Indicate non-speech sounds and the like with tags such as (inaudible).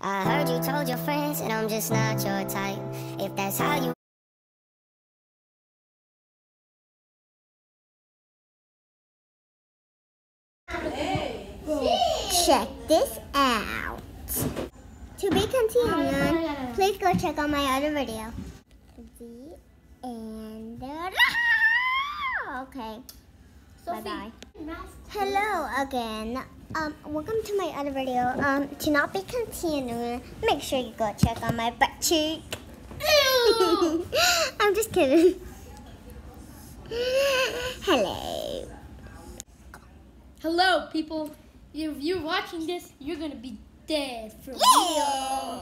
I heard you told your friends that I'm just not your type. If that's how you Check this out. To be continued, please go check out my other video. The end. (laughs) Okay. Bye bye. Hello again. Um, welcome to my other video. Um, to not be continued, make sure you go check out my butt cheek. (laughs) I'm just kidding. Hello. Hello, people. If you're watching this, you're gonna be dead for real. Yeah.